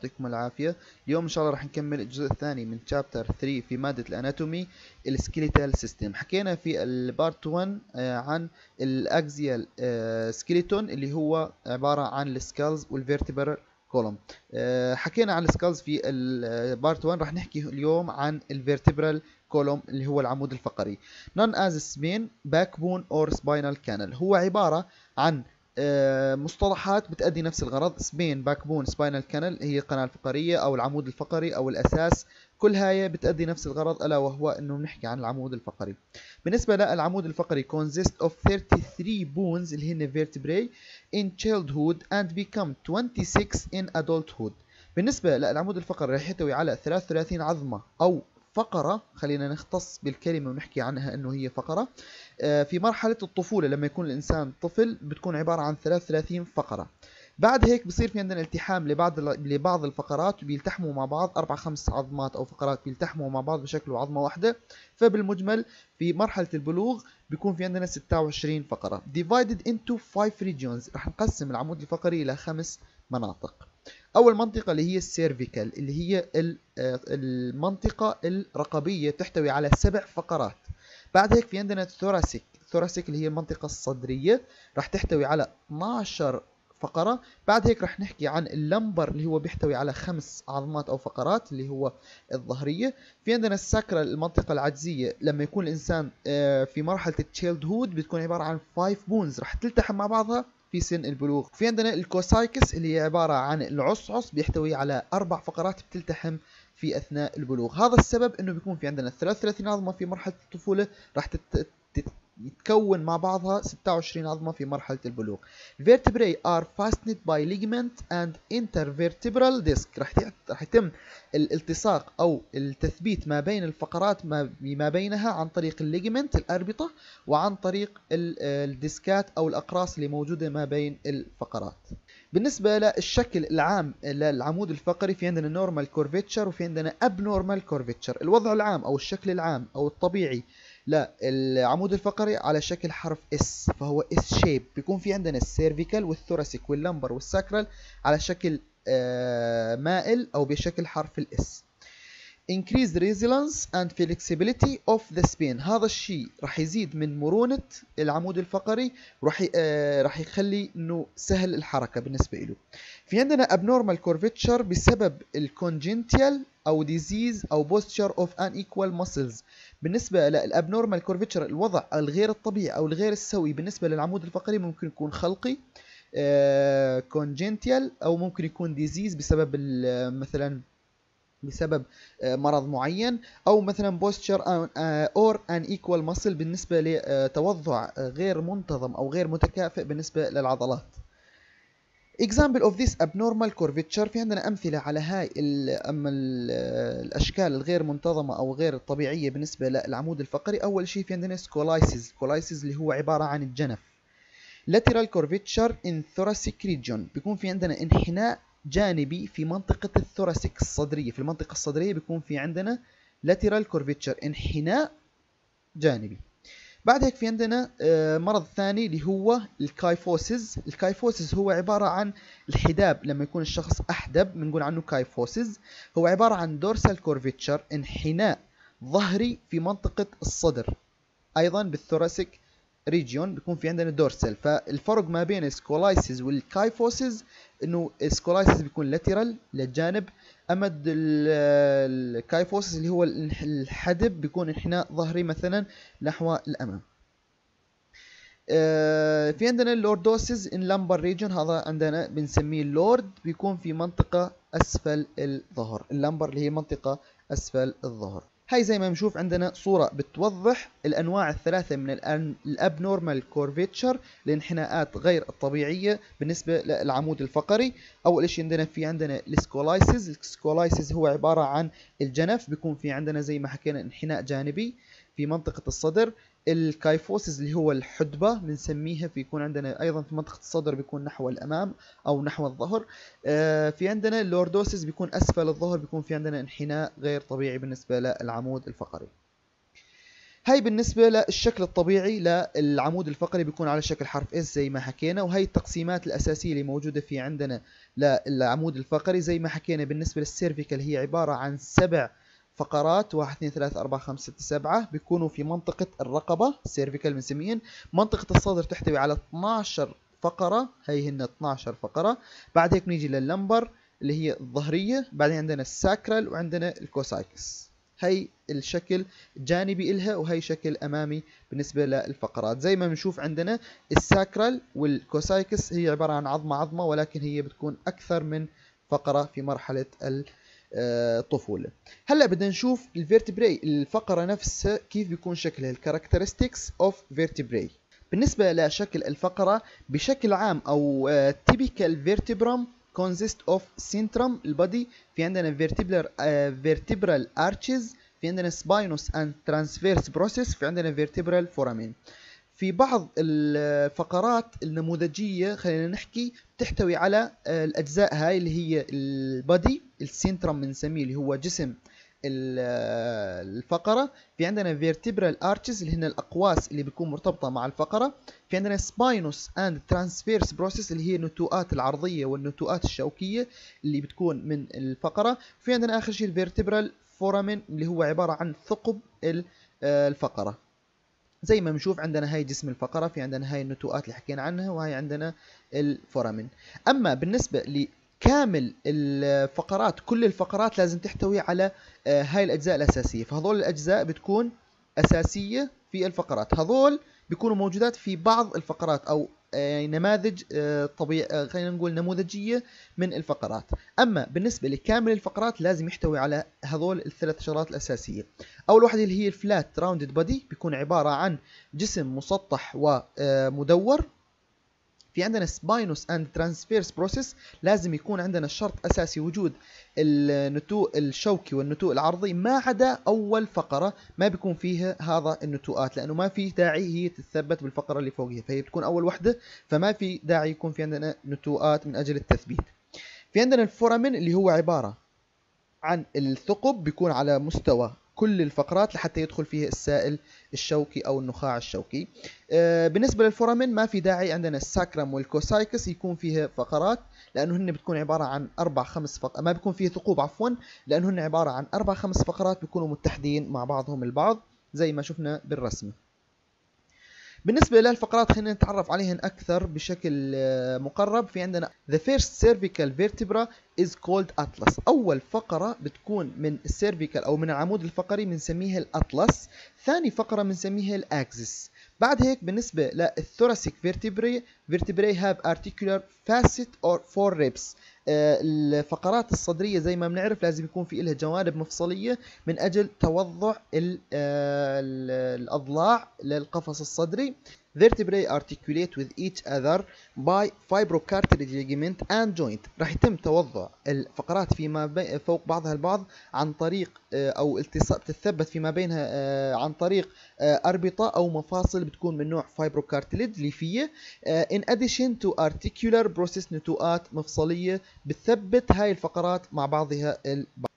يعطيكم العافية. اليوم إن شاء الله راح نكمل الجزء الثاني من chapter 3 في مادة ال anatomy ال skeletal system حكينا في ال part 1 آه، عن ال axial skeleton اللي هو عبارة عن ال skulls وال vertebral column حكينا عن ال skulls في ال part 1 راح نحكي اليوم عن ال vertebral column اللي هو العمود الفقري. Known as spine backbone or spinal canal. هو عبارة عن آه، مصطلحات بتأدي نفس الغرض. spine backbone spinal canal هي القناة الفقرية أو العمود الفقري أو الأساس. كل هاي بتأدي نفس الغرض ألا وهو أنه نحكي عن العمود الفقري. بالنسبة للعمود الفقري consist of 33 bones اللي هن vertebrae in childhood and become 26 in adulthood. بالنسبة للعمود الفقري راح يحتوي على 33 عظمة أو فقرة خلينا نختص بالكلمة ونحكي عنها إنه هي فقرة. آه، في مرحلة الطفولة لما يكون الإنسان طفل بتكون عبارة عن 33 فقرة. بعد هيك بصير في عندنا التحام لبعض لبعض الفقرات بيلتحموا مع بعض أربع خمس عظمات أو فقرات بيلتحموا مع بعض بشكل عظمه واحدة. فبالمجمل في مرحلة البلوغ بيكون في عندنا 26 فقرة. Divided into 5 regions. رح نقسم العمود الفقري إلى خمس مناطق. أول منطقة اللي هي السيرفيكال اللي هي آه، المنطقة الرقبية تحتوي على سبع فقرات. بعد هيك في عندنا ال thoracic. ال thoracic اللي هي المنطقة الصدرية راح تحتوي على 12 فقرة. بعد هيك رح نحكي عن ال lumbar اللي هو بيحتوي على خمس عظمات أو فقرات اللي هو الظهرية. في عندنا ال sacral المنطقة العجزية. لما يكون الإنسان آه، في مرحلة ال childhood بتكون عبارة عن 5 bones رح تلتحم مع بعضها. في سن البلوغ. في عندنا ال coccyx اللي هي عبارة عن العصعص بيحتوي على أربع فقرات بتلتحم في أثناء البلوغ. هذا السبب أنه بيكون في عندنا 33 عظمة في مرحلة الطفولة راح يتكون مع بعضها 26 عظمة في مرحلة البلوغ. Vertebrae are fastened by ligament and intervertebral disc راح يتم الالتصاق أو التثبيت ما بين الفقرات ما, بينها عن طريق ال ligament الأربطة وعن طريق الديسكات أو الأقراص اللي موجودة ما بين الفقرات. بالنسبة للشكل العام للعمود الفقري في عندنا normal curvature وفي عندنا abnormal curvature الوضع العام أو الشكل العام أو الطبيعي للعمود الفقري على شكل حرف S فهو S shape بيكون في عندنا السيرفيكال والثوراسيك واللمبر والساكرال على شكل آه، مائل أو بشكل حرف ال S increase resilience and flexibility of the spine هذا الشيء راح يزيد من مرونة العمود الفقري وراح آه راح يخلي إنه سهل الحركة بالنسبة له في عندنا abnormal curvature بسبب ال congenital أو disease أو posture or unequal muscles. بالنسبة لل abnormal curvature الوضع الغير الطبيعي أو الغير السوي بالنسبة للعمود الفقري ممكن يكون خلقي congenital آه، أو ممكن يكون disease بسبب مثلا بسبب آه، مرض معين أو مثلا posture or unequal muscle بالنسبة لتوضع غير منتظم أو غير متكافئ بالنسبة للعضلات. Example of this abnormal curvature في عندنا أمثلة على هاي أما الأشكال الغير منتظمة أو غير الطبيعية بالنسبة للعمود الفقري. أول شيء في عندنا scoliosis scoliosis اللي هو عبارة عن الجنف. Lateral curvature in thoracic region بيكون في عندنا انحناء جانبي في منطقة ال thoracic الصدرية. في المنطقة الصدرية بيكون في عندنا lateral curvature انحناء جانبي. بعد هيك في عندنا آه، مرض ثاني اللي هو ال kyphosis. ال kyphosis هو عبارة عن الحداب. لما يكون الشخص أحدب بنقول عنه kyphosis. هو عبارة عن dorsal curvature انحناء ظهري في منطقة الصدر. أيضا بال thoracic region بيكون في عندنا dorsal فالفرق ما بين ال scoliosis وال kyphosis إنه ال scoliosis بيكون lateral للجانب أما ال kyphosis اللي هو الحدب بيكون انحناء ظهري مثلا نحو الأمام. آه، في عندنا ال lordosis in lumbar region هذا عندنا بنسميه اللورد بيكون في منطقة أسفل الظهر. ال lumbar اللي هي منطقة أسفل الظهر. هاي زي ما بنشوف عندنا صورة بتوضح الأنواع الثلاثة من ال abnormal curvature الانحناءات غير الطبيعية بالنسبة للعمود الفقري. أول إشي عندنا في عندنا ال scoliosis. ال scoliosis هو عبارة عن الجنف بيكون في عندنا زي ما حكينا انحناء جانبي في منطقة الصدر. ال kyphosis اللي هو الحدبة بنسميها في يكون عندنا أيضا في منطقة الصدر بيكون نحو الأمام أو نحو الظهر. آه، في عندنا ال lordosis بيكون أسفل الظهر بيكون في عندنا انحناء غير طبيعي بالنسبة للعمود الفقري. هاي بالنسبة للشكل الطبيعي للعمود الفقري بيكون على شكل حرف S زي ما حكينا وهي التقسيمات الأساسية اللي موجودة في عندنا للعمود الفقري. زي ما حكينا بالنسبة لل cervical هي عبارة عن سبع فقرات واحد اثنين ثلاثة أربعة خمسة ستة سبعة بيكونوا في منطقة الرقبة cervical بنسميهن منطقة الصدر تحتوي على 12 فقرة هي هن 12 فقرة. بعد هيك نيجي لل lumbar اللي هي الظهرية. بعدين عندنا ال sacral وعندنا ال coccyx. هي الشكل جانبي إلها وهي شكل أمامي بالنسبة للفقرات. زي ما بنشوف عندنا ال sacral وال coccyx هي عبارة عن عظمة عظمة ولكن هي بتكون أكثر من فقرة في مرحلة الطفولة هلا بدنا نشوف ال vertebrae الفقرة نفسها كيف بيكون شكلها ال characteristics of vertebrae بالنسبة لشكل الفقرة بشكل عام أو typical vertebra consist of centrum البادي في عندنا vertebral uh, vertebral arches في عندنا spinous and transverse process في عندنا vertebral foramen. في بعض الفقرات النموذجية خلينا نحكي تحتوي على الأجزاء هاي اللي هي البادي السنترم بنسميه اللي هو جسم الفقرة. في عندنا vertebral arches اللي هن الأقواس اللي بتكون مرتبطة مع الفقرة. في عندنا spinous and transverse process اللي هي النتوءات العرضية والنتوءات الشوكية اللي بتكون من الفقرة. في عندنا آخر شيء vertebral foramen اللي هو عبارة عن ثقب الفقرة. زي ما بنشوف عندنا هاي جسم الفقرة في عندنا هاي النتوءات اللي حكينا عنها وهي عندنا الفورامين. أما بالنسبة كامل الفقرات كل الفقرات لازم تحتوي على هاي الأجزاء الأساسية. فهذول الأجزاء بتكون أساسية في الفقرات. هذول بيكونوا موجودات في بعض الفقرات أو يعني نماذج طبيعي خلينا نقول نموذجية من الفقرات. أما بالنسبة لكامل الفقرات لازم يحتوي على هذول الثلاث شغلات الأساسية. أول واحدة اللي هي ال flat rounded body بيكون عبارة عن جسم مسطح ومدور في عندنا spinous and transverse process لازم يكون عندنا شرط أساسي وجود النتوء الشوكي والنتوء العرضي ما عدا أول فقرة ما بيكون فيها هذا النتوءات لأنه ما في داعي هي تتثبت بالفقرة اللي فوقها فهي بتكون أول وحدة فما في داعي يكون في عندنا نتوءات من أجل التثبيت. في عندنا ال foramen اللي هو عبارة عن الثقب بيكون على مستوى كل الفقرات لحتى يدخل فيها السائل الشوكي أو النخاع الشوكي. آه بالنسبة لل foramen ما في داعي عندنا ال sacrum وال coccyx يكون فيها فقرات لأنه هن بتكون عبارة عن أربع خمس فق... ما بيكون فيه ثقوب عفوا لأنه هن عبارة عن أربع خمس فقرات بيكونوا متحدين مع بعضهم البعض زي ما شفنا بالرسمه بالنسبة للفقرات خلينا نتعرف عليهن أكثر بشكل مقرب. في عندنا the first cervical vertebra is called atlas. أول فقرة بتكون من ال cervical أو من العمود الفقري بنسميها الأطلس. ثاني فقرة بنسميها ال axis. بعد هيك بالنسبة لل thoracic vertebrae vertebrae have articular facet for ribs. الفقرات الصدرية زي ما بنعرف لازم يكون في لها جوانب مفصلية من أجل توضع الأضلاع للقفص الصدري. Vertebrae articulate with each other by fibrocartilage ligament and joint. راح يتم توضع الفقرات فيما فوق بعضها البعض عن طريق أو التصاق تتثبت فيما بينها عن طريق أربطة أو مفاصل بتكون من نوع fibrocartilage ليفيه in addition to articular process نتوءات مفصلية بتثبت هاي الفقرات مع بعضها البعض.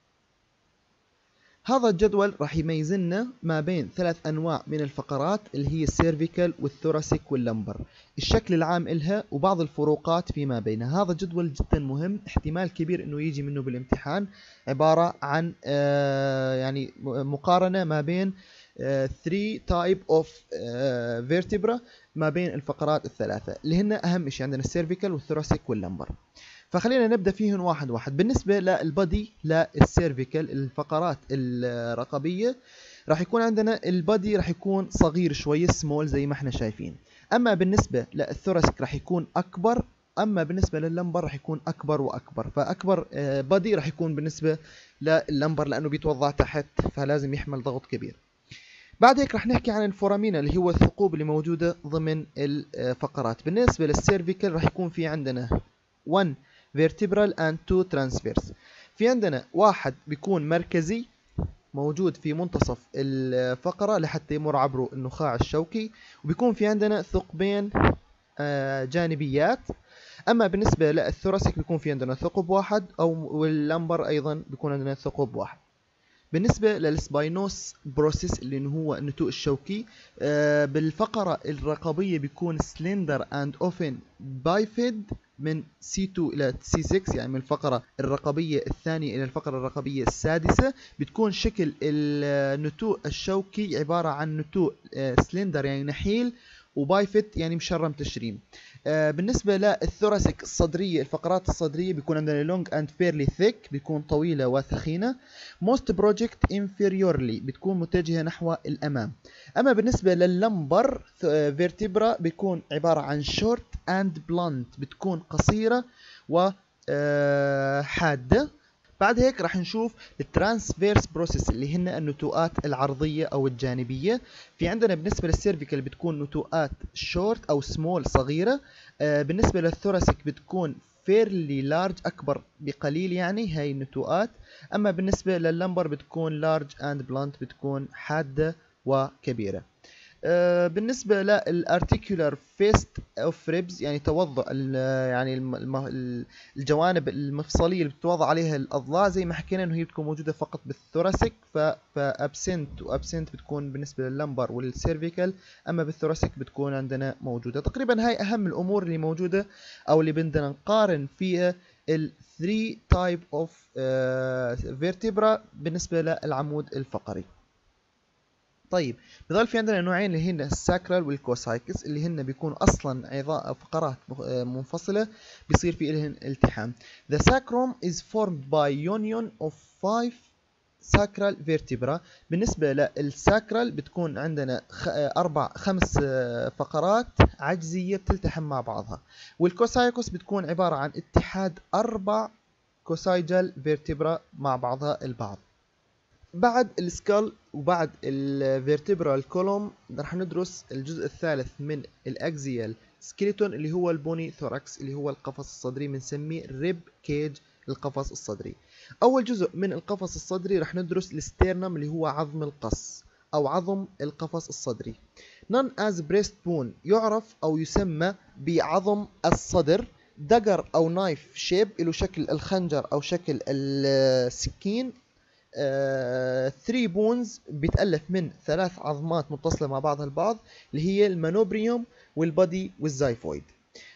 هذا الجدول راح يميز لنا ما بين ثلاث أنواع من الفقرات اللي هي ال cervical وال thoracic وال lumbar. الشكل العام إلها وبعض الفروقات فيما بينها. هذا جدول جدا مهم احتمال كبير إنه يجي منه بالامتحان. عبارة عن آه يعني مقارنة ما بين 3 type of vertebra ما بين الفقرات الثلاثة اللي هن أهم شيء عندنا ال cervical وال thoracic وال lumbar. فخلينا نبدأ فيهم واحد واحد. بالنسبة لل body لل cervical الفقرات الرقبية راح يكون عندنا ال body راح يكون صغير شوي سمول زي ما إحنا شايفين. أما بالنسبة لل thoracic راح يكون أكبر أما بالنسبة لل lumbar راح يكون أكبر وأكبر. فأكبر body راح يكون بالنسبة لل lumbar لأنه بيتوضع تحت فلازم يحمل ضغط كبير. بعد هيك رح نحكي عن ال foramen اللي هو الثقوب اللي موجودة ضمن الفقرات. بالنسبة لل cervical راح يكون في عندنا 1 vertebral and two transverse. في عندنا واحد بيكون مركزي موجود في منتصف الفقرة لحتى يمر عبره النخاع الشوكي وبيكون في عندنا ثقبين جانبيات. أما بالنسبة لل thoracic بيكون في عندنا ثقب واحد أو وال lumbar أيضا بيكون عندنا ثقب واحد. بالنسبة لل spinous process اللي هو النتوء الشوكي آه، بالفقرة الرقبية بيكون slender and often bifid من C2 إلى C6 يعني من الفقرة الرقبية الثانية إلى الفقرة الرقبية السادسة. بتكون شكل النتوء الشوكي عبارة عن نتوء slender يعني نحيل و bifid يعني مشرم تشريم. آه بالنسبة لل thoracic الصدرية الفقرات الصدرية بيكون عندنا long and fairly thick بيكون طويلة وثخينة. most project inferiorly بتكون متجهة نحو الأمام. أما بالنسبة لل lumbar vertebra بيكون عبارة عن short and blunt بتكون قصيرة وحادة بعد هيك راح نشوف ال transverse process اللي هن النتوءات العرضية أو الجانبية. في عندنا بالنسبة لل cervical بتكون نتوءات شورت أو سمول صغيرة. آه بالنسبة لل thoracic بتكون fairly large أكبر بقليل يعني هاي النتوءات. أما بالنسبة لل lumbar بتكون large and blunt بتكون حادة وكبيرة. آه، بالنسبة لل articular facet of ribs يعني توضع يعني الجوانب المفصلية اللي بتوضع عليها الأضلاع زي ما حكينا إنه هي بتكون موجودة فقط بال thoracic ف absent و absent بتكون بالنسبة لل lumbar وال cervical أما بال thoracic بتكون عندنا موجودة. تقريبا هاي أهم الأمور اللي موجودة أو اللي بدنا نقارن فيها ال 3 type of uh, بالنسبة للعمود الفقري. طيب بضل في عندنا نوعين اللي هن ال sacral وال coccyx اللي هن بيكون أصلا عظام فقرات منفصلة بيصير في لهن التحام. The sacrum is formed by union of five sacral vertebra. بالنسبة لل sacral بتكون عندنا أربع خمس فقرات عجزية بتلتحم مع بعضها. وال coccyx بتكون عبارة عن اتحاد أربع coccygeal vertebra مع بعضها البعض. بعد ال skull وبعد ال vertebral column راح ندرس الجزء الثالث من ال axial skeleton اللي هو ال bony thorax اللي هو القفص الصدري بنسميه rib cage القفص الصدري. أول جزء من القفص الصدري راح ندرس ال sternum اللي هو عظم القص أو عظم القفص الصدري. known as breast bone يعرف أو يسمى بعظم الصدر dagger أو knife shape له شكل الخنجر أو شكل السكين 3 آه، bones بيتألف من ثلاث عظمات متصلة مع بعضها البعض اللي هي ال manubrium وال body وال xiphoid.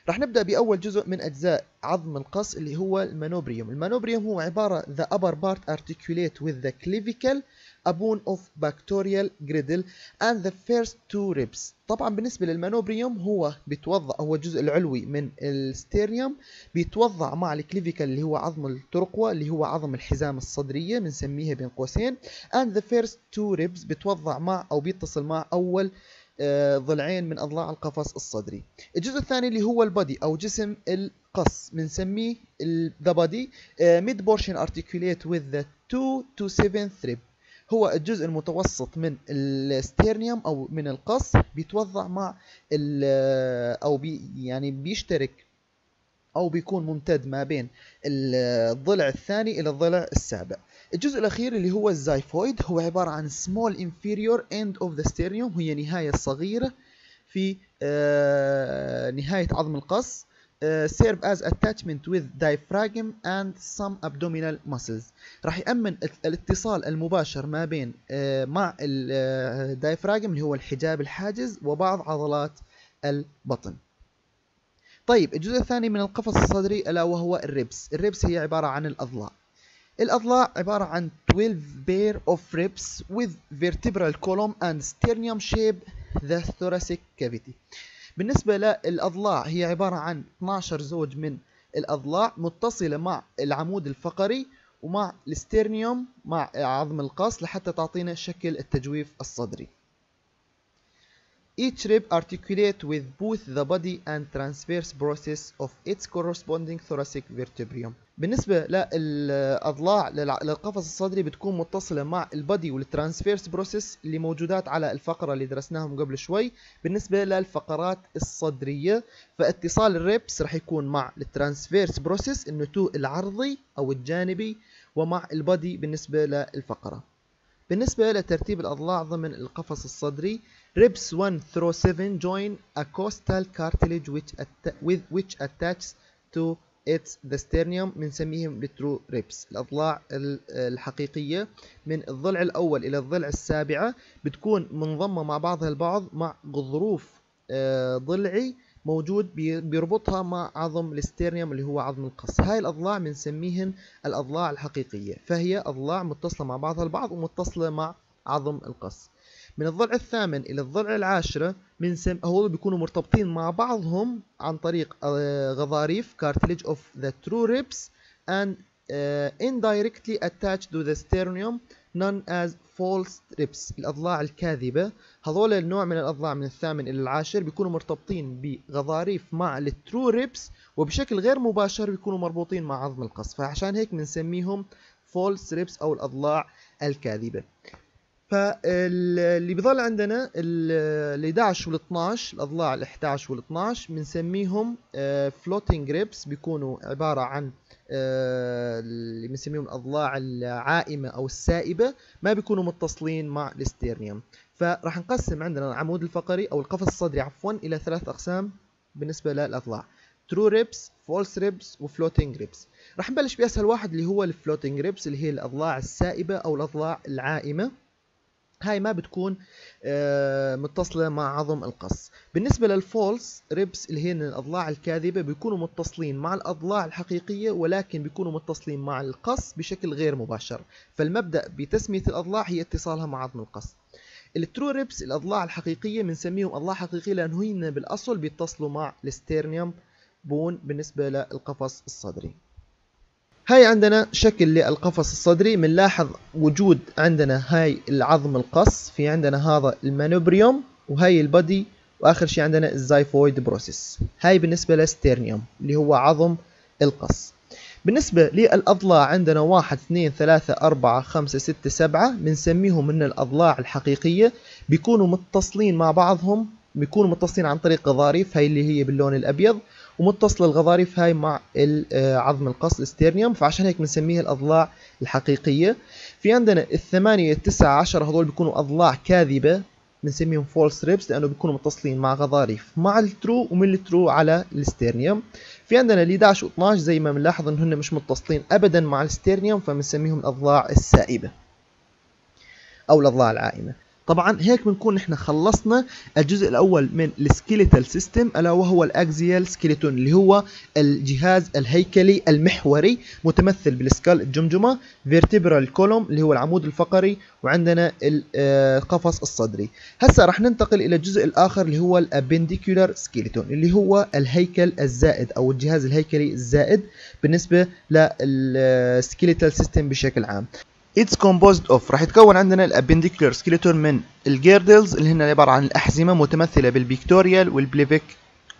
راح نبدأ بأول جزء من أجزاء عظم القص اللي هو ال manubrium ال manubrium هو عبارة the upper part articulate with the clavicle a bone of pectoral girdle and the first two ribs. طبعا بالنسبة لل manubrium هو بيتوضع هو الجزء العلوي من ال sternum بيتوضع مع ال clavicle اللي هو عظم الترقوة اللي هو عظم الحزام الصدرية بنسميها بين قوسين. And the first two ribs بيتوضع مع أو بيتصل مع أول آه، ضلعين من أضلاع القفص الصدري. الجزء الثاني اللي هو ال body أو جسم القص بنسميه body uh, mid portion articulate with the 2 to 7 rib. هو الجزء المتوسط من ال sternum أو من القص بيتوضع مع أو بي يعني بيشترك أو بيكون ممتد ما بين الضلع الثاني إلى الضلع السابع. الجزء الأخير اللي هو الزايفويد هو عبارة عن small inferior end of the sternum هي نهاية صغيرة في آه، نهاية عظم القص. Uh, serve as attachment with diaphragm and some abdominal muscles. راح يأمن الاتصال المباشر ما بين uh, مع الدايفراجم uh, اللي هو الحجاب الحاجز وبعض عضلات البطن. طيب الجزء الثاني من القفص الصدري ألا وهو ال ribs. ال ribs هي عبارة عن الأضلاع. الأضلاع عبارة عن 12 pair of ribs with vertebral column and sternum shape the thoracic cavity. بالنسبة للأضلاع هي عبارة عن 12 زوج من الأضلاع متصلة مع العمود الفقري ومع ال sternum مع عظم القص لحتى تعطينا شكل التجويف الصدري. Each rib articulate with both the body and transverse process of its corresponding thoracic vertebra. بالنسبة للأضلاع للقفص الصدري بتكون متصلة مع ال body وال transverse process اللي موجودات على الفقرة اللي درسناهم قبل شوي بالنسبة للفقرات الصدرية فاتصال ال ribs راح يكون مع ال transverse process النتوء العرضي أو الجانبي ومع ال body بالنسبة للفقرة بالنسبة لترتيب الأضلاع ضمن القفص الصدري ribs 1 through 7 join a costal cartilage which, with, which attaches to it's the sternum بنسميهم ال true ribs. الأضلاع الحقيقية من الضلع الأول إلى الضلع السابعة بتكون منضمة مع بعضها البعض مع غضروف آه، ضلعي موجود بيربطها مع عظم ال sternum اللي هو عظم القص. هاي الأضلاع بنسميهن الأضلاع الحقيقية. فهي أضلاع متصلة مع بعضها البعض ومتصلة مع عظم القص. من الضلع الثامن إلى الضلع العاشرة بنسم هو بيكونوا مرتبطين مع بعضهم عن طريق آه، غضاريف cartilage of the true ribs and uh, indirectly attached to the sternum known as false ribs الأضلاع الكاذبة. هذول النوع من الأضلاع من الثامن إلى العاشر بيكونوا مرتبطين بغضاريف مع الترو ريبس وبشكل غير مباشر بيكونوا مربوطين مع عظم القص فعشان هيك بنسميهم false ribs أو الأضلاع الكاذبة. فاللي بيضل عندنا ال 11 وال 12 الأضلاع ال 11 وال 12 بنسميهم floating ribs بيكونوا عبارة عن آه، اللي بنسميهم الأضلاع العائمة أو السائبة ما بيكونوا متصلين مع ال sternum. فراح نقسم عندنا العمود الفقري أو القفص الصدري عفوا إلى ثلاث أقسام بالنسبة للأضلاع true ribs false ribs و floating ribs راح نبلش بأسهل واحد اللي هو ال floating ribs اللي هي الأضلاع السائبة أو الأضلاع العائمة. هاي ما بتكون آه، متصلة مع عظم القص. بالنسبة لل false ribs اللي هي الأضلاع الكاذبة بيكونوا متصلين مع الأضلاع الحقيقية ولكن بيكونوا متصلين مع القص بشكل غير مباشر. فالمبدأ بتسمية الأضلاع هي اتصالها مع عظم القص. ال true ribs الأضلاع الحقيقية بنسميهم أضلاع حقيقية لأنه هن بالأصل بيتصلوا مع ال sternum bone بالنسبة للقفص الصدري. هاي عندنا شكل للقفص الصدري. بنلاحظ وجود عندنا هاي العظم القص. في عندنا هذا ال manubrium وهاي ال body وآخر شيء عندنا ال xiphoid process. هاي بالنسبة لل sternum اللي هو عظم القص. بالنسبة للأضلاع عندنا واحد اثنين ثلاثة أربعة خمسة ستة سبعة. بنسميهم من الأضلاع الحقيقية. بيكونوا متصلين مع بعضهم بيكونوا متصلين عن طريق غضاريف هاي اللي هي باللون الأبيض. ومتصلة الغضاريف هاي مع آه، عظم القص ال sternum. فعشان هيك بنسميها الأضلاع الحقيقية. في عندنا الثمانية التسعة عشر هذول بيكونوا أضلاع كاذبة. بنسميهم false ribs لأنه بيكونوا متصلين مع غضاريف مع ال true ومن ال true على ال sternum. في عندنا ال 11 و 12 زي ما بنلاحظ انهم مش متصلين ابدا مع ال sternum فبنسميهم الأضلاع السائبة أو الأضلاع العائمة. طبعا هيك بنكون نحن خلصنا الجزء الأول من ال skeletal system ألا وهو ال axial skeleton اللي هو الجهاز الهيكلي المحوري متمثل بال skull الجمجمة vertebral column اللي هو العمود الفقري وعندنا القفص الصدري. هسه راح ننتقل إلى الجزء الآخر اللي هو ال appendicular skeleton اللي هو الهيكل الزائد أو الجهاز الهيكلي الزائد بالنسبة لل skeletal system بشكل عام. It's composed of راح يتكون عندنا ال appendicular skeleton من ال girdles اللي هن عبارة عن الأحزمة متمثلة بال pectoral وال pelvic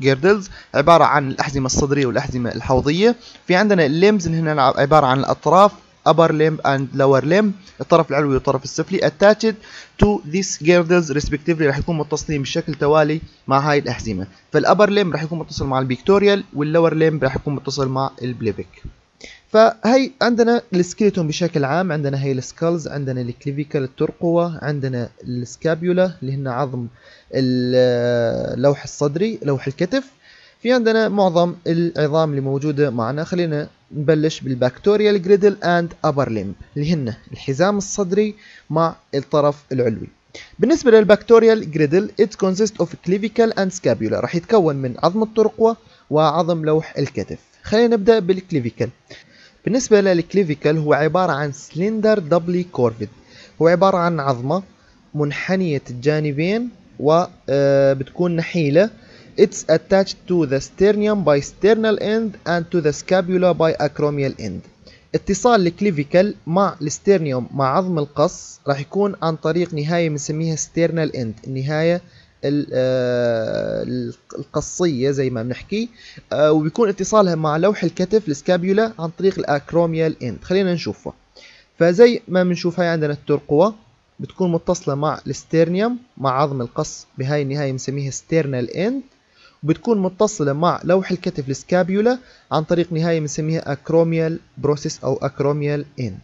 girdles عبارة عن الأحزمة الصدرية والأحزمة الحوضية. في عندنا ال limbs اللي هن عبارة عن الأطراف upper limb and lower limb الطرف العلوي والطرف السفلي attached to these girdles respectively. راح يكون متصلين بشكل توالي مع هاي الأحزمة. فال upper limb راح يكون متصل مع ال pectoral وال lower limb راح يكون متصل مع ال pelvic. فهي عندنا ال skeleton بشكل عام عندنا هي ال skulls عندنا ال clavicle الترقوة عندنا ال scapula اللي هن عظم اللوح الصدري لوح الكتف. في عندنا معظم العظام اللي موجودة معنا خلينا نبلش بال pectoral girdle and upper limb اللي هن الحزام الصدري مع الطرف العلوي. بالنسبة لل pectoral girdle it consists of clavicle and scapula. راح يتكون من عظم الترقوة وعظم لوح الكتف. خلينا نبدأ بال clavicle بالنسبة لل clavicle هو عبارة عن slender doubly curved هو عبارة عن عظمة منحنية الجانبين وبتكون آه، نحيلة. It's attached to the sternum by sternal end and to the scapula by acromial end. اتصال ال clavicle مع ال sternum مع عظم القص راح يكون عن طريق نهاية بنسميها sternal end النهاية القصية زي ما بنحكي. آه، وبيكون اتصالها مع لوح الكتف ال scapula عن طريق ال acromial end. خلينا نشوفها. فزي ما بنشوف هاي عندنا الترقوة بتكون متصلة مع ال sternum مع عظم القص بهاي النهاية بنسميها sternal end. وبتكون متصلة مع لوح الكتف ال scapula عن طريق نهاية بنسميها acromial process أو acromial end.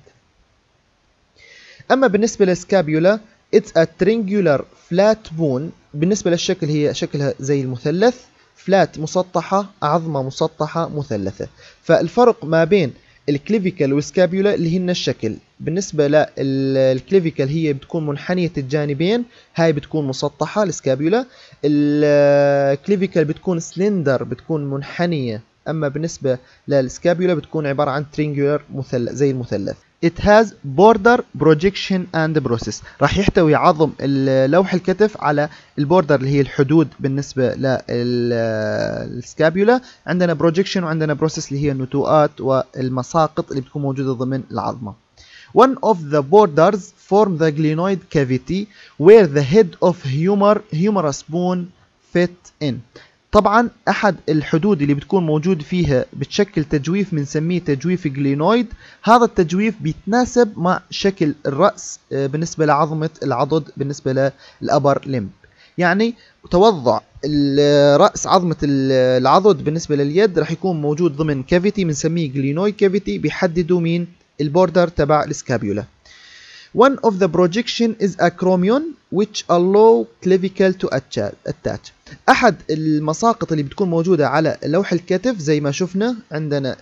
أما بالنسبة لل scapula it's a triangular flat bone. بالنسبة للشكل هي شكلها زي المثلث. flat مسطحة عظمة مسطحة مثلثة. فالفرق ما بين ال clavicle وال scapula اللي هن الشكل. بالنسبة لل clavicle هي بتكون منحنية الجانبين هاي بتكون مسطحة ال scapula ال clavicle بتكون slender بتكون منحنية. أما بالنسبة لل scapula بتكون عبارة عن triangular مثلث زي المثلث. It has border projection and process راح يحتوي عظم لوح الكتف على البوردر اللي هي الحدود بالنسبة للسكابيولا عندنا projection وعندنا process اللي هي النتوءات والمساقط اللي بتكون موجودة ضمن العظمة One of the borders form the glenoid cavity where the head of humor humerus bone fit in طبعا أحد الحدود اللي بتكون موجود فيها بتشكل تجويف بنسميه تجويف جلينويد هذا التجويف بيتناسب مع شكل الرأس آه، بالنسبة لعظمة العضد بالنسبة لل upper limb يعني توضع راس عظمة العضد بالنسبة لليد راح يكون موجود ضمن cavity بنسميه glenoid cavity بيحددوا مين؟ ال border تبع ال scapula. One of the projection is acromion which allow clavicle to attach أحد المساقط اللي بتكون موجودة على لوح الكتف زي ما شفنا عندنا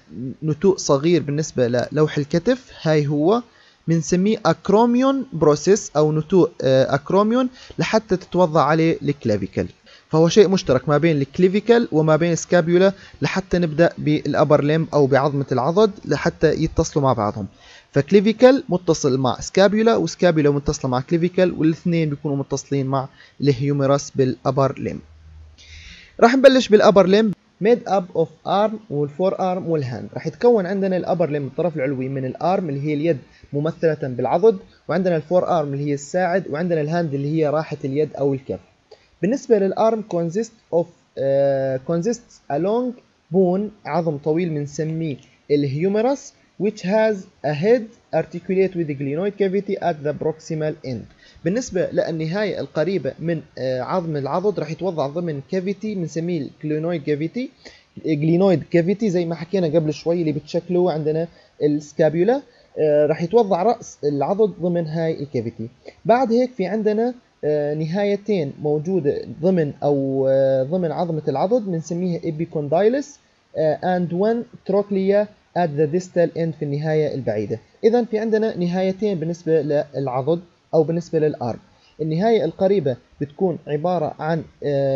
نتوء صغير بالنسبة للوح الكتف. هاي هو. بنسميه acromion process أو نتوء acromion لحتى تتوضع عليه ال clavicle فهو شيء مشترك ما بين ال clavicle وما بين ال scapula لحتى نبدأ بال upper limb أو بعظمة العضد لحتى يتصلوا مع بعضهم. ف clavicle متصل مع scapula و scapula متصلة مع clavicle والاثنين بيكونوا متصلين مع ال humerus بال upper limb راح نبلش بال upper limb made up of arm وال forearm وال hand راح يتكون عندنا ال upper limb الطرف العلوي من ال arm اللي هي اليد ممثلة بالعضد وعندنا ال forearm اللي هي الساعد وعندنا ال hand اللي هي راحة اليد أو الكف. بالنسبة لل arm consist of consist a long bone عظم طويل بنسميه ال humerus which has a head articulate with the glenoid cavity at the proximal end. بالنسبة للنهاية القريبة من آه، عظم العضد راح يتوضع ضمن cavity بنسميه ال glenoid cavity glenoid cavity زي ما حكينا قبل شوي اللي بتشكله عندنا ال scapula آه، راح يتوضع رأس العضد ضمن هاي ال cavity بعد هيك في عندنا آه، نهايتين موجودة ضمن أو ضمن عظمة العضد بنسميها epicondyles and one trochlea at the distal end في النهاية البعيدة. إذا في عندنا نهايتين بالنسبة للعضد أو بالنسبة لل arm النهاية القريبة بتكون عبارة عن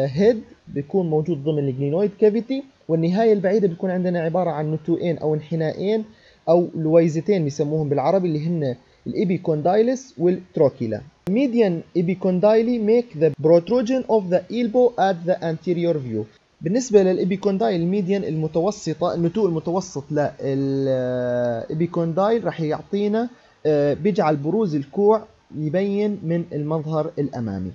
head آه، بيكون موجود ضمن ال glenoid cavity والنهاية البعيدة بتكون عندنا عبارة عن نتوئين أو انحنائين أو لويزتين بيسموهم بالعربي اللي هن ال epicondyles وال trochlea. Median epicondyle make the protrusion of the elbow at the anterior view. بالنسبة لل epicondyle ال median المتوسطة النتوء المتوسط لل epicondyle راح يعطينا آه، بيجعل بروز الكوع يبين من المظهر الأمامي.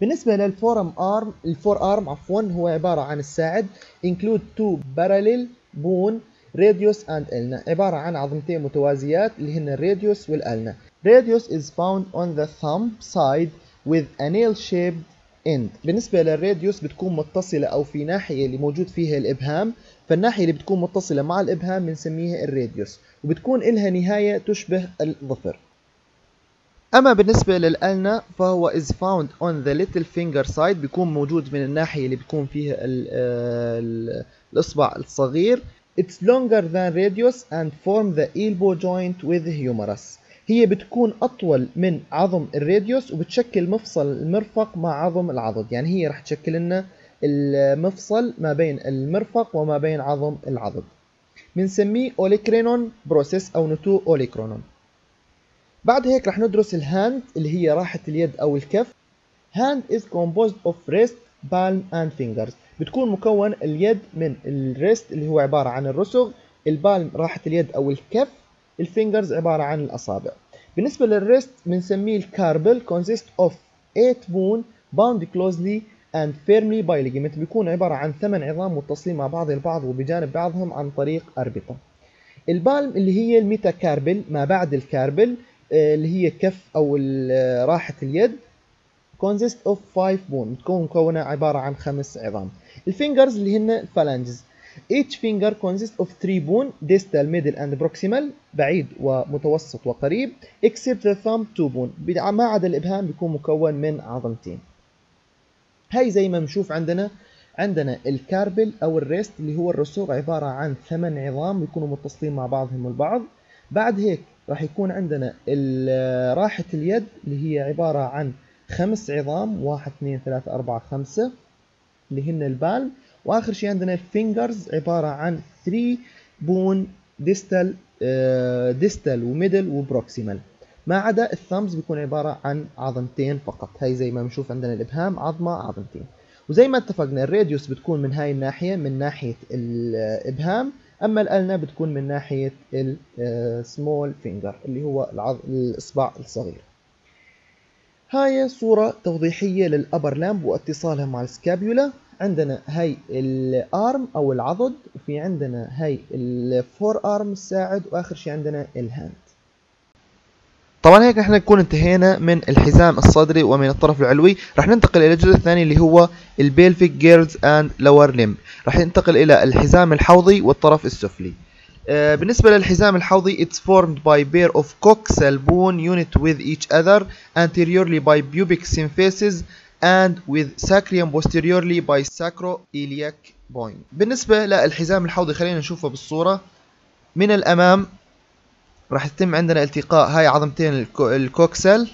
بالنسبة لل forearm ال forearm عفوا هو عبارة عن الساعد include two parallel bone radius and ulna. عبارة عن عظمتين متوازيات اللي هن ال radius وال ulna radius is found on the thumb side with a nail shaped end بالنسبة لل radius بتكون متصلة أو في ناحية اللي موجود فيها الإبهام فالناحية اللي بتكون متصلة مع الإبهام بنسميها الراديوس وبتكون إلها نهاية تشبه الظفر. أما بالنسبة للألنا فهو is found on the little finger side بيكون موجود من الناحية اللي بيكون فيها ال ال الإصبع الصغير. It's longer than radius and form the elbow joint with humerus. هي بتكون أطول من عظم الراديوس وبتشكل مفصل المرفق مع عظم العضد. يعني هي راح تشكل لنا المفصل ما بين المرفق وما بين عظم العضد. بنسميه olecranon process أو نتوء olecranon. بعد هيك رح ندرس ال hand اللي هي راحة اليد أو الكف. Hand is composed of wrist, palm and fingers. بتكون مكون اليد من ال wrist اللي هو عبارة عن الرسغ ال palm راحة اليد أو الكف ال fingers عبارة عن الأصابع. بالنسبة لل wrist بنسميه ال carpal consist of 8 bone bound closely and firmly by ligament بيكون عبارة عن ثمان عظام متصلين مع بعض البعض وبجانب بعضهم عن طريق أربطة. ال palm اللي هي ال metacarpal ما بعد ال carpal آه، اللي هي كف أو آه، راحة اليد consist of 5 bone. بتكون مكونة عبارة عن خمس عظام. ال fingers اللي هن ال phalanges each finger consists of 3 bone distal middle and proximal بعيد ومتوسط وقريب except the thumb 2 bone. ما عدا الإبهام بيكون مكون من عظمتين هاي زي ما بنشوف عندنا عندنا ال carpal أو ال wrist اللي هو الرسغ عبارة عن ثمان عظام بيكونوا متصلين مع بعضهم البعض. بعد هيك راح يكون عندنا راحة اليد اللي هي عبارة عن خمس عظام واحد اثنين ثلاثة أربعة خمسة اللي هن ال palm. وآخر شيء عندنا ال fingers عبارة عن 3 bone distal distal و middle و proximal ما عدا ال thumbs بيكون عبارة عن عظمتين فقط. هاي زي ما بنشوف عندنا الإبهام عظمة عظمتين. وزي ما اتفقنا ال radius بتكون من هاي الناحية من ناحية الإبهام. أما ال ulna بتكون من ناحية ال small finger اللي هو العض... الإصبع الصغير. هاي صورة توضيحية لل upper limb واتصالها مع ال scapula عندنا هاي ال arm أو العضد وفي عندنا هاي ال forearm الساعد واخر شيء عندنا ال hand. طبعا هيك إحنا نكون انتهينا من الحزام الصدري ومن الطرف العلوي. راح ننتقل إلى الجزء الثاني اللي هو ال pelvic girdle and lower limb راح ننتقل إلى الحزام الحوضي والطرف السفلي. Uh, بالنسبة للحزام الحوضي it's formed by pair of coxal bone unite with each other anteriorly by pubic symphysis and with sacrum posteriorly by sacroiliac joint بالنسبة للحزام الحوضي خلينا نشوفه بالصورة. من الأمام راح يتم عندنا التقاء. هاي عظمتين ال coxal.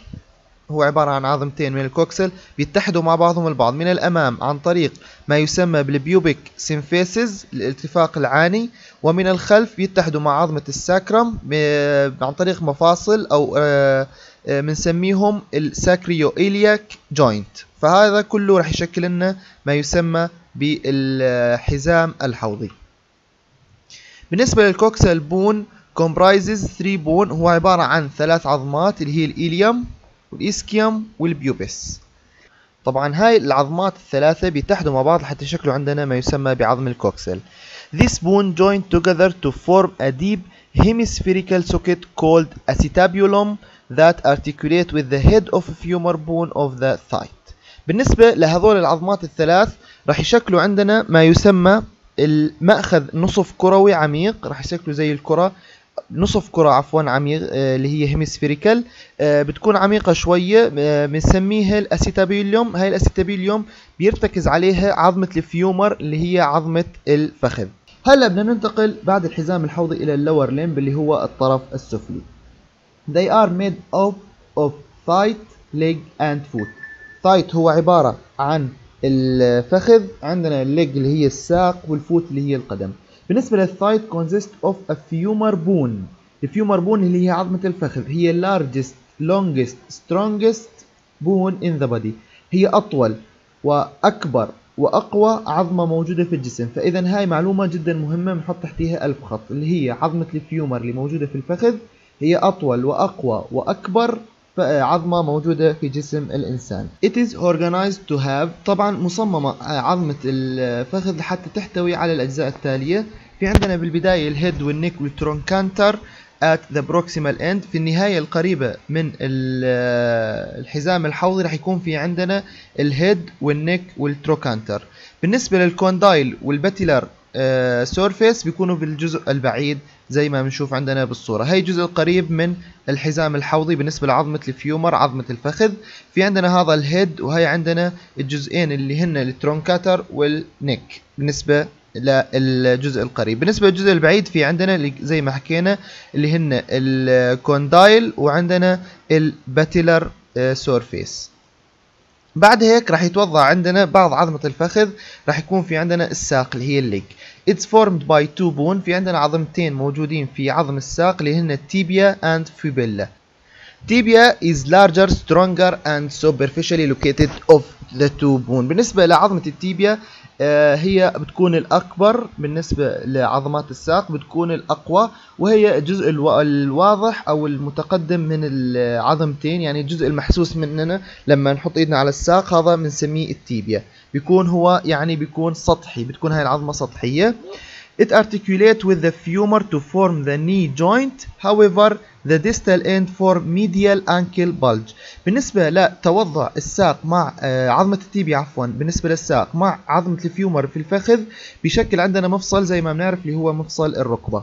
هو عبارة عن عظمتين من ال coxal بيتحدوا مع بعضهم البعض. من الأمام عن طريق ما يسمى بال pubic symphysis الارتفاق العاني. ومن الخلف بيتحدوا مع عظمة ال sacrum عن طريق مفاصل أو بنسميهم ال sacroiliac joint. فهذا كله راح يشكل لنا ما يسمى بالحزام الحوضي. بالنسبة لل coxal bone comprises 3 bone هو عبارة عن ثلاث عظمات اللي هي ال ilium وال ischium وال pubis. طبعا هاي العظمات الثلاثة بيتحدوا مع بعض حتى يشكلوا عندنا ما يسمى بعظم ال coxal This bone join together to form a deep hemispherical socket called acetabulum. That articulate with the head of femur bone of the thigh. بالنسبة لهذول العظمات الثلاث راح يشكلوا عندنا ما يسمى المأخذ نصف كروي عميق راح يشكلوا زي الكرة نصف كرة عفوا عميق آه، اللي هي هيمسفيريكال آه، بتكون عميقة شوية آه، بنسميها الأسيتابيليوم. هاي الأسيتابيليوم بيرتكز عليها عظمة ال femur اللي هي عظمة الفخذ. هلأ بدنا ننتقل بعد الحزام الحوضي إلى ال lower limb اللي هو الطرف السفلي. They are made up of thigh, leg and foot. Thigh هو عبارة عن الفخذ. عندنا ال leg اللي هي الساق وال foot اللي هي القدم. بالنسبة لل thigh consist of a femur bone. ال femur bone اللي هي عظمة الفخذ. هي largest longest strongest bone in the body. هي أطول وأكبر وأقوى عظمة موجودة في الجسم. فإذا هاي معلومة جدا مهمة بنحط تحتيها ألف خط. اللي هي عظمة ال femur اللي موجودة في الفخذ. هي أطول وأقوى وأكبر عظمة موجودة في جسم الإنسان. It is organized to have طبعا مصممة عظمة الفخذ حتى تحتوي على الأجزاء التالية. في عندنا بالبداية ال head وال neck وال trochanter at the proximal end. في النهاية القريبة من الحزام الحوضي راح يكون في عندنا ال head وال neck وال trochanter بالنسبة لل condyle وال patellar surface بيكونوا بالجزء البعيد زي ما بنشوف عندنا بالصورة. هي الجزء القريب من الحزام الحوضي بالنسبة لعظمة ال femur عظمة الفخذ. في عندنا هذا ال head وهي عندنا الجزئين اللي هن ال trochanter وال neck بالنسبة للجزء القريب. بالنسبة للجزء البعيد في عندنا زي ما حكينا اللي هن ال condyle وعندنا ال patellar surface بعد هيك راح يتوضع عندنا بعض عظمة الفخذ راح يكون في عندنا الساق اللي هي ال leg. It's formed by two bone في عندنا عظمتين موجودين في عظم الساق اللي هن ال tibia and fibula. Tibia is larger, stronger and superficially located of the two bone. بالنسبة لعظمة التيبيا هي بتكون الأكبر بالنسبة لعظمات الساق بتكون الأقوى وهي الجزء الواضح أو المتقدم من العظمتين يعني الجزء المحسوس مننا لما نحط إيدنا على الساق هذا بنسميه التيبيا بيكون هو يعني بيكون سطحي بتكون هاي العظمة سطحية It articulates with the femur to form the knee joint. However, the distal end form medial ankle bulge. بالنسبة لتوضع الساق مع آه، عظمة التيبي عفوا بالنسبة للساق مع عظمة الفيومر في الفخذ بشكل عندنا مفصل زي ما بنعرف اللي هو مفصل الركبة.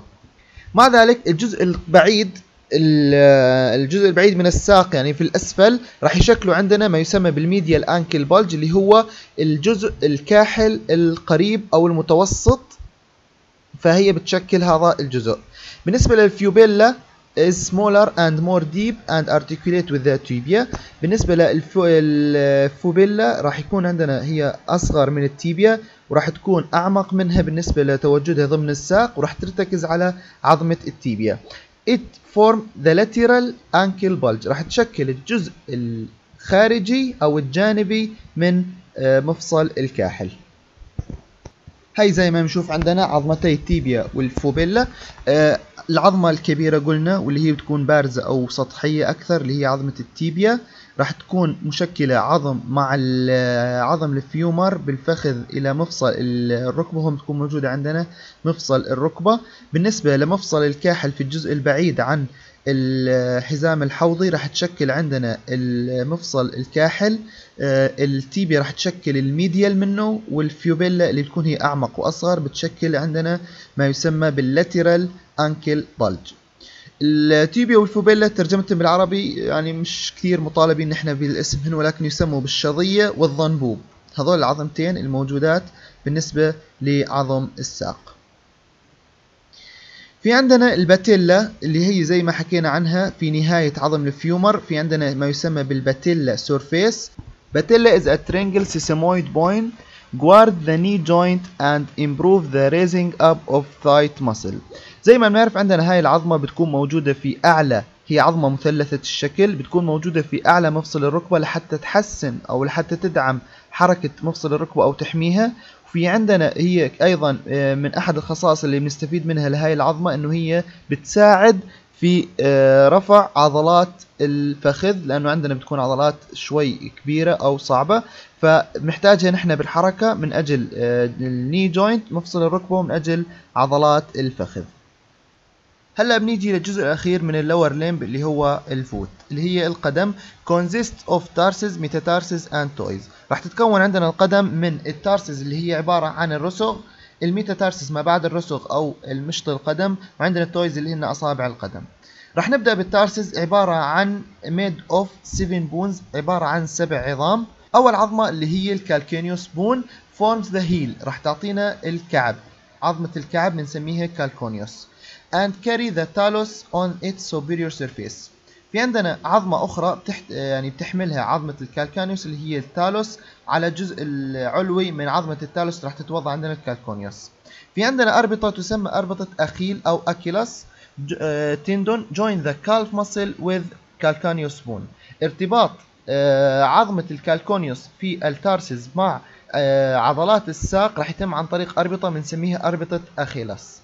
مع ذلك الجزء البعيد الجزء البعيد من الساق يعني في الأسفل راح يشكلوا عندنا ما يسمى بالميديال أنكل بلج اللي هو الجزء الكاحل القريب أو المتوسط فهي بتشكل هذا الجزء بالنسبة للفيوبيلا is smaller and more deep and articulate with the tibia. بالنسبة للفوبيلا راح يكون عندنا هي أصغر من التيبيا وراح تكون أعمق منها بالنسبة لتواجدها ضمن الساق وراح ترتكز على عظمة التيبيا. It form the lateral ankle bulge. راح تشكل الجزء الخارجي أو الجانبي من مفصل الكاحل. هاي زي ما نشوف عندنا عظمتي التيبيا والفوبيلا. آه العظمة الكبيرة قلنا واللي هي بتكون بارزة أو سطحية أكثر اللي هي عظمة التيبيا راح تكون مشكلة عظم مع عظم الفيومر بالفخذ إلى مفصل الركبة. هم تكون موجودة عندنا مفصل الركبة. بالنسبة لمفصل الكاحل في الجزء البعيد عن الحزام الحوضي راح تشكل عندنا المفصل الكاحل ال tibia راح تشكل ال medial منه وال fibula اللي بتكون هي أعمق وأصغر بتشكل عندنا ما يسمى بال lateral ankle bulge. ال tibia وال fibula ترجمتهم بالعربي يعني مش كثير مطالبين نحن بالاسم هن ولكن يسموا بالشظية والظنبوب. هذول العظمتين الموجودات بالنسبة لعظم الساق. في عندنا ال patella اللي هي زي ما حكينا عنها في نهاية عظم ال femur. في عندنا ما يسمى بال patella surface. باتيلا is a triangle sesamoid point guard the knee joint and improve the raising up of thigh muscle. زي ما بنعرف عندنا هاي العظمة بتكون موجودة في أعلى هي عظمة مثلثة الشكل بتكون موجودة في أعلى مفصل الركبة لحتى تحسن أو لحتى تدعم حركة مفصل الركبة أو تحميها. وفي عندنا هي أيضا من أحد الخصائص اللي بنستفيد منها لهاي العظمة أنه هي بتساعد في رفع عضلات الفخذ لأنه عندنا بتكون عضلات شوي كبيرة أو صعبة. فمحتاجها نحن بالحركة من أجل ال knee joint مفصل الركبة ومن أجل عضلات الفخذ. هلا بنيجي للجزء الأخير من ال lower limb اللي هو ال foot اللي هي القدم consist of tarsus metatarsus and toes راح تتكون عندنا القدم من ال tarsus اللي هي عبارة عن الرسغ ال metatarsus ما بعد الرسغ أو المشط القدم وعندنا ال toes اللي هن أصابع القدم. راح نبدأ بال tarsus عبارة عن made of 7 bones عبارة عن سبع عظام. أول عظمة اللي هي ال calcaneus bone forms the heel. راح تعطينا الكعب. عظمة الكعب بنسميها calcaneus. And carry the talus on its superior surface. في عندنا عظمة أخرى بتحت يعني بتحملها عظمة ال calcaneus اللي هي ال talus على الجزء العلوي من عظمة ال talus راح تتوضع عندنا ال calcaneus. في عندنا أربطة تسمى أربطة أخيل أو Achilles tendon join the calf muscle with calcaneus bone. ارتباط عظمة ال calcaneus في ال tarsus مع عضلات الساق راح يتم عن طريق أربطة بنسميها أربطة Achilles.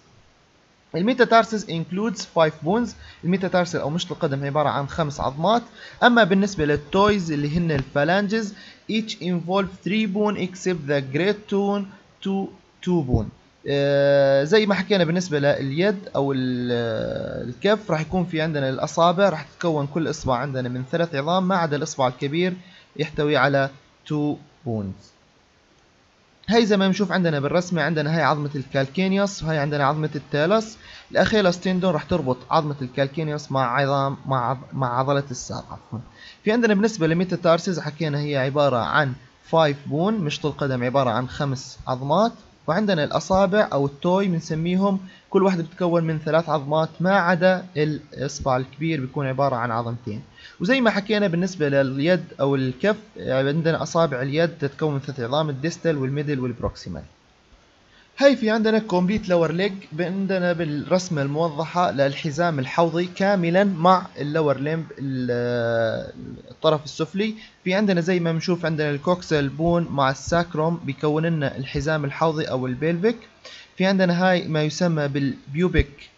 ال metatarsus includes 5 bones ال metatarsal أو مشط القدم عبارة عن خمس عظمات. أما بالنسبة لل toes اللي هن ال phalanges each involve 3 bone except the great toe to 2 bone. آه زي ما حكينا بالنسبة لليد أو الكف راح يكون في عندنا الأصابع راح تتكون كل إصبع عندنا من ثلاث عظام ما عدا الإصبع الكبير يحتوي على 2 bones. هاي زي ما بنشوف عندنا بالرسمة عندنا هاي عظمة ال calcaneus وهي عندنا عظمة ال talus ال Achilles tendon راح تربط عظمة ال calcaneus مع عظام مع مع عضلة الساق عفوا. في عندنا بالنسبة ل metatarsus حكينا هي عبارة عن 5 bone مشط القدم عبارة عن خمس عظمات. وعندنا الأصابع أو ال toe بنسميهم. كل واحدة بتتكون من ثلاث عظمات ما عدا الإصبع الكبير بيكون عبارة عن عظمتين. وزي ما حكينا بالنسبة لليد أو الكف عندنا أصابع اليد تتكون من ثلاث عظام ال distal وال middle وال proximal. هاي في عندنا complete lower leg عندنا بالرسمة الموضحة للحزام الحوضي كاملا مع ال lower limb الطرف السفلي. في عندنا زي ما بنشوف عندنا ال coxal bone مع ال sacrum بيكون لنا الحزام الحوضي أو ال pelvic في عندنا هاي ما يسمى بال pubic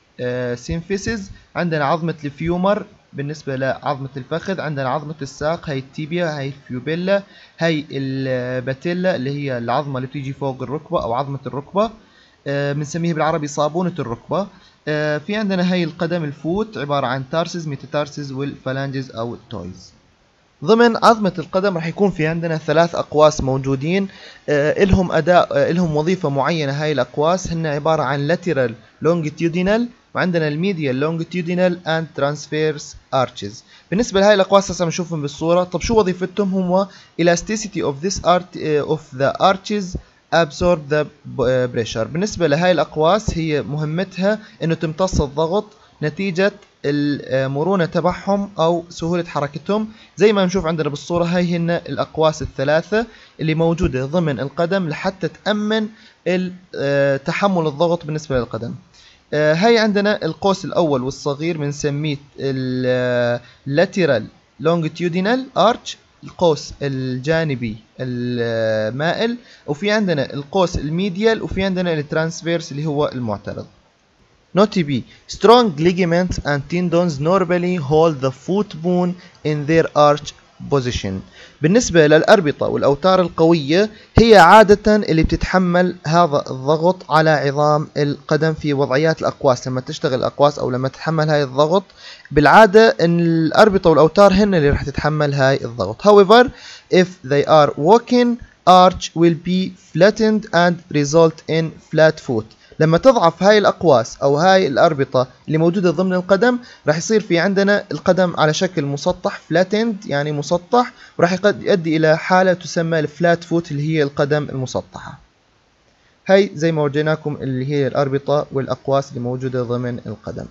symphysis عندنا عظمة ال femur بالنسبة لعظمة الفخذ عندنا عظمة الساق هاي ال tibia هاي ال fibula هاي ال patella اللي هي العظمة اللي بتيجي فوق الركبة أو عظمة الركبة. بنسميها بالعربي صابونة الركبة. في عندنا هاي القدم ال foot عبارة عن tarsus metatarsus وال phalanges أو ال toes. ضمن عظمة القدم راح يكون في عندنا ثلاث أقواس موجودين. إلهم أداء إلهم وظيفة معينة هاي الأقواس. هن عبارة عن lateral longitudinal وعندنا ال medial longitudinal and transverse arches بالنسبة لهي الأقواس هسه بنشوفهم بالصورة. طب شو وظيفتهم؟ هم elasticity of this art uh, of the arches absorb the pressure. بالنسبة لهي الأقواس هي مهمتها إنه تمتص الضغط نتيجة المرونه تبعهم أو سهولة حركتهم. زي ما نشوف عندنا بالصورة هاي هن الأقواس الثلاثة اللي موجودة ضمن القدم لحتى تأمن تحمل الضغط بالنسبة للقدم. هاي عندنا القوس الأول والصغير بنسميه lateral longitudinal arch القوس الجانبي المائل وفي عندنا القوس ال medial وفي عندنا ال transverse اللي هو المعترض Note B. Strong ligaments and tendons normally hold the foot bone in their arch position. بالنسبة للأربطة والأوتار القوية هي عادة اللي بتتحمل هذا الضغط على عظام القدم في وضعيات الأقواس لما تشتغل الأقواس أو لما تتحمل هاي الضغط بالعادة إن الأربطة والأوتار هن اللي راح تتحمل هاي الضغط. However, if they are walking, arch will be flattened and result in flat foot. لما تضعف هاي الأقواس أو هاي الأربطة اللي موجودة ضمن القدم راح يصير في عندنا القدم على شكل مسطح flattened يعني مسطح وراح يؤدي إلى حالة تسمى ال flat foot اللي هي القدم المسطحة. هاي زي ما ورجيناكم اللي هي الأربطة والأقواس اللي موجودة ضمن القدم.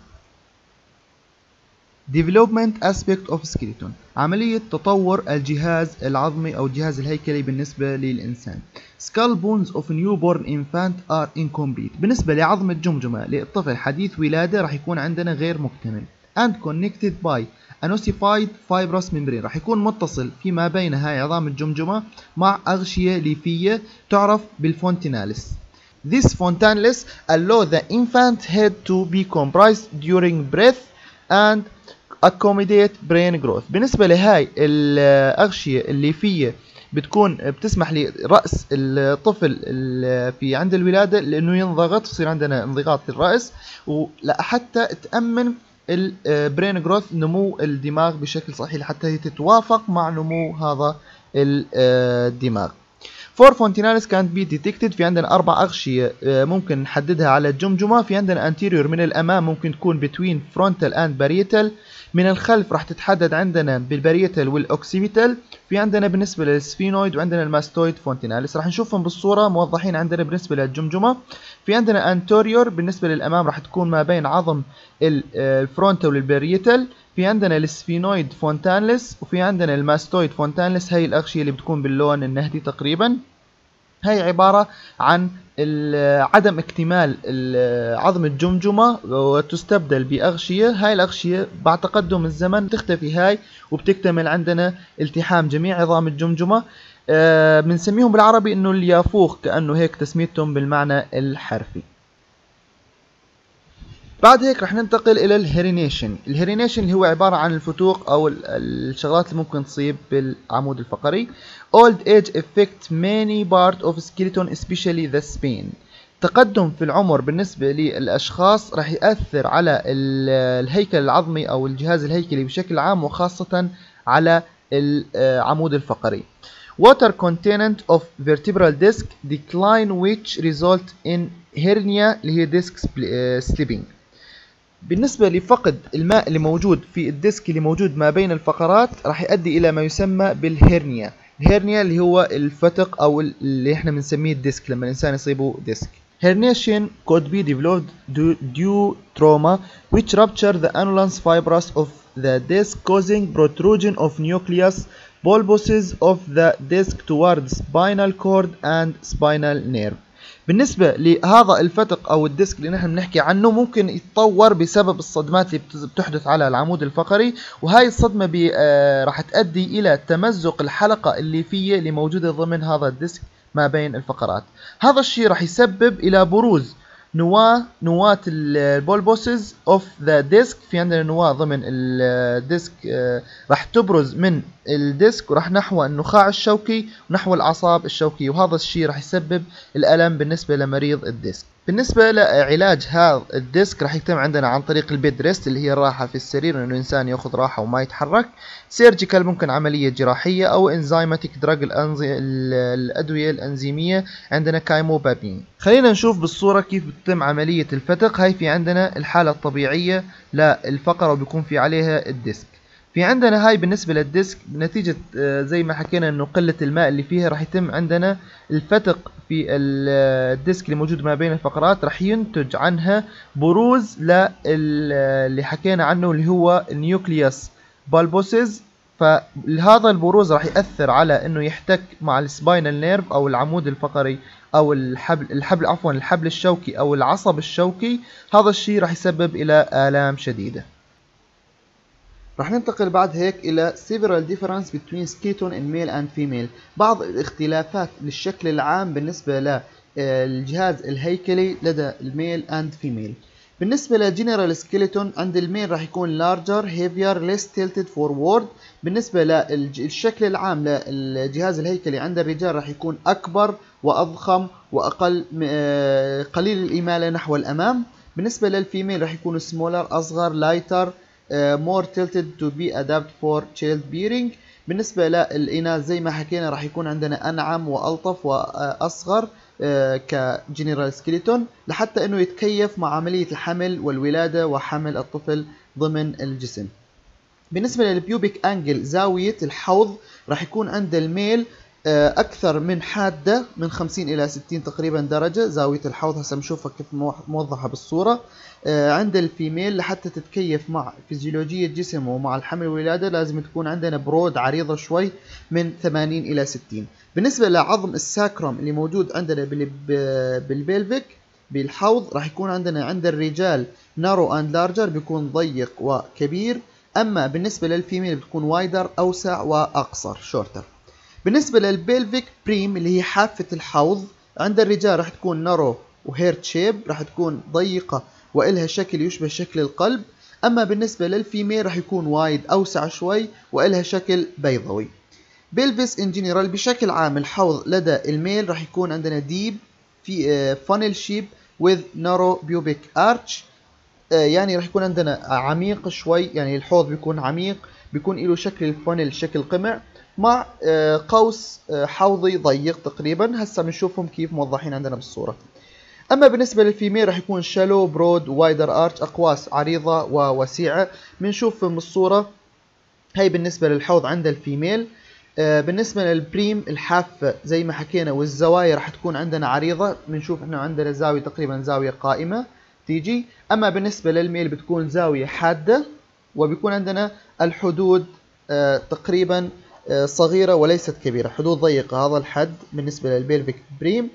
Developmental aspect of skeleton عملية تطور الجهاز العظمي أو الجهاز الهيكلي بالنسبة للإنسان Skull bones of newborn infant are incomplete بالنسبة لعظم الجمجمة للطفل حديث ولادة راح يكون عندنا غير مكتمل and connected by an ossified fibrous membrane راح يكون متصل فيما بين هاي عظام الجمجمة مع أغشية ليفية تعرف بالفونتيناليس This fontanelles allow the infant head to be compressed during breath and accommodate brain growth. بالنسبة لهاي الأغشية الليفية بتكون بتسمح لرأس الطفل في عند الولادة لأنه ينضغط يصير عندنا انضغاط الرأس وحتى تأمن ال brain growth نمو الدماغ بشكل صحيح حتى تتوافق مع نمو هذا الدماغ. four fontanelles can be detected في عندنا أربع أغشية ممكن نحددها على الجمجمه في عندنا anterior من الأمام ممكن تكون between frontal and parietal من الخلف راح تتحدد عندنا بال parietal وال occipital في عندنا بالنسبة لل sphenoid وعندنا ال mastoid fontanelles. راح نشوفهم بالصورة موضحين عندنا بالنسبة للجمجمة. في عندنا anterior بالنسبة للأمام راح تكون ما بين عظم ال frontal وال parietal في عندنا ال sphenoid fontanelles وفي عندنا ال mastoid fontanelles هي الأغشية اللي بتكون باللون النهدي تقريبا. هي عبارة عن عدم اكتمال عظم الجمجمة وتستبدل بأغشية. هاي الأغشية بعد تقدم الزمن تختفي هاي وبتكتمل عندنا التحام جميع عظام الجمجمة. بنسميهم بالعربي إنه اليافوخ كأنه هيك تسميتهم بالمعنى الحرفي. بعد هيك رح ننتقل إلى ال herniation. ال herniation اللي هو عبارة عن الفتوق أو الشغلات اللي ممكن تصيب بالعمود الفقري. Old age affect many part of skeleton especially the spine. تقدم في العمر بالنسبة للأشخاص راح يأثر على الهيكل العظمي أو الجهاز الهيكلي بشكل عام وخاصة على العمود الفقري. Water content of vertebral disc decline which result in hernia اللي هي disc slipping. بالنسبة لفقد الماء اللي موجود في الديسك اللي موجود ما بين الفقرات راح يؤدي إلى ما يسمى بالهيرنيا ال hernia اللي هو الفتق أو اللي إحنا بنسميه الديسك لما الإنسان يصيبه ديسك Herniation could be developed due trauma which rupture the annulus fibrous of the disc causing protrusion of nucleus pulposus of the disc toward spinal cord and spinal nerve بالنسبة لهذا الفتق أو الديسك اللي نحن بنحكي عنه ممكن يتطور بسبب الصدمات اللي بتحدث على العمود الفقري وهاي الصدمة راح تؤدي إلى تمزق الحلقة الليفية اللي موجودة ضمن هذا الديسك ما بين الفقرات. هذا الشيء راح يسبب إلى بروز نواة نواة ال pulposus of the disc في عندنا نواة ضمن الديسك راح تبرز من الديسك وراح نحو النخاع الشوكي ونحو الأعصاب الشوكية. وهذا الشيء راح يسبب الألم بالنسبة لمريض الديسك. بالنسبة لعلاج هذا الديسك راح يتم عندنا عن طريق ال bed rest اللي هي الراحة في السرير إنه الإنسان يأخذ راحة وما يتحرك. surgical ممكن عملية جراحية أو enzymatic drug الأدوية الإنزيمية عندنا chymopapain. خلينا نشوف بالصورة كيف بتتم عملية الفتق. هاي في عندنا الحالة الطبيعية للفقرة وبيكون في عليها الديسك. في عندنا هاي بالنسبة للديسك نتيجة آه، زي ما حكينا إنه قلة الماء اللي فيها راح يتم عندنا الفتق في الديسك اللي موجود ما بين الفقرات راح ينتج عنها بروز اللي حكينا عنه اللي هو ال nucleus pulposus فهذا البروز راح يأثر على إنه يحتك مع ال spinal nerve أو العمود الفقري أو الحبل الحبل عفوا الحبل الشوكي أو العصب الشوكي. هذا الشيء راح يسبب إلى آلام شديدة. راح ننتقل بعد هيك إلى several difference between skeleton in male and female. بعض الاختلافات للشكل العام بالنسبة للجهاز الهيكلي لدى ال male and female. بالنسبة لل general skeleton عند ال male راح يكون larger heavier less tilted forward. بالنسبة للشكل العام للجهاز الهيكلي عند الرجال راح يكون أكبر وأضخم وأقل آه، قليل الإمالة نحو الأمام. بالنسبة لل female راح يكون smaller أصغر Uh, more tilted to be adapted for child bearing. بالنسبة للإناث زي ما حكينا راح يكون عندنا أنعم وألطف وأصغر uh, ك general skeleton لحتى أنه يتكيف مع عملية الحمل والولادة وحمل الطفل ضمن الجسم. بالنسبة لل pubic angle زاوية الحوض راح يكون عند ال male آه، أكثر من حادة من 50 إلى 60 تقريبا درجة. زاوية الحوض هسه بنشوفها كيف موضحة بالصورة. آه، عند ال female لحتى تتكيف مع فيزيولوجية جسم ومع الحمل والولادة لازم تكون عندنا broad عريضة شوي من 80 إلى 60 بالنسبة لعظم ال sacrum اللي موجود عندنا بال pelvic بالحوض راح يكون عندنا عند الرجال narrow and larger بيكون ضيق وكبير. أما بالنسبة لل female بتكون wider أوسع وأقصر shorter بالنسبة لل pelvic brim اللي هي حافة الحوض عند الرجال راح تكون narrow و heart shape راح تكون ضيقة وإلها شكل يشبه شكل القلب. أما بالنسبة لل female راح يكون wide أوسع شوي وإلها شكل بيضوي. pelvis in general بشكل عام الحوض لدى ال male راح يكون عندنا deep f- funnel shape with narrow pubic arch آه، يعني راح يكون عندنا عميق شوي يعني الحوض بيكون عميق بيكون له شكل ال funnel شكل قمع. مع آه، قوس آه، حوضي ضيق تقريبا. هسه بنشوفهم كيف موضحين عندنا بالصورة. أما بالنسبة لل female راح يكون shallow broad wider arch أقواس عريضة ووسيعة بنشوف بالصورة. هي بالنسبة للحوض عند ال female. آه، بالنسبة لل brim الحافة زي ما حكينا والزوايا راح تكون عندنا عريضة. بنشوف إحنا عندنا زاوية تقريبا زاوية قائمة تيجي. أما بالنسبة لل male بتكون زاوية حادة وبيكون عندنا الحدود تقريبا صغيرة وليست كبيرة. حدود ضيقة. هذا الحد بالنسبة لل pelvic brim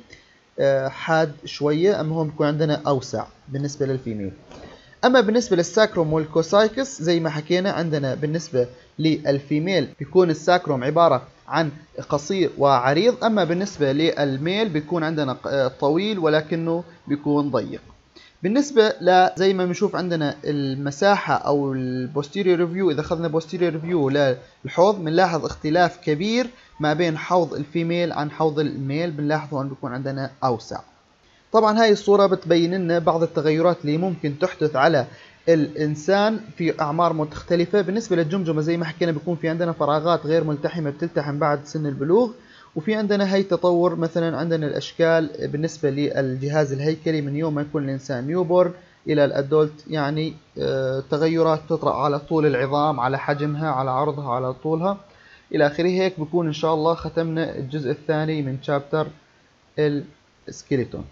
آه، حاد شوية أما هون بيكون عندنا أوسع بالنسبة لل female. أما بالنسبة لل sacrum وال coccyx زي ما حكينا عندنا بالنسبة لل female بيكون ال sacrum عبارة عن قصير وعريض. أما بالنسبة لل male بيكون عندنا آه، طويل ولكنه بيكون ضيق. بالنسبة ل زي ما بنشوف عندنا المساحة أو ال posterior view إذا أخذنا posterior view للحوض بنلاحظ اختلاف كبير ما بين حوض ال female عن حوض ال male بنلاحظ هون بيكون عندنا أوسع. طبعا هاي الصورة بتبين لنا بعض التغيرات اللي ممكن تحدث على الإنسان في أعمار مختلفة بالنسبة للجمجمة زي ما حكينا بيكون في عندنا فراغات غير ملتحمة بتلتحم بعد سن البلوغ. وفي عندنا هي تطور مثلا عندنا الأشكال بالنسبة للجهاز الهيكلي من يوم ما يكون الإنسان نيوبورن إلى الأدولت يعني آه، تغيرات تطرأ على طول العظام على حجمها على عرضها على طولها. إلى آخره هيك بكون إن شاء الله ختمنا الجزء الثاني من شابتر السكيلتون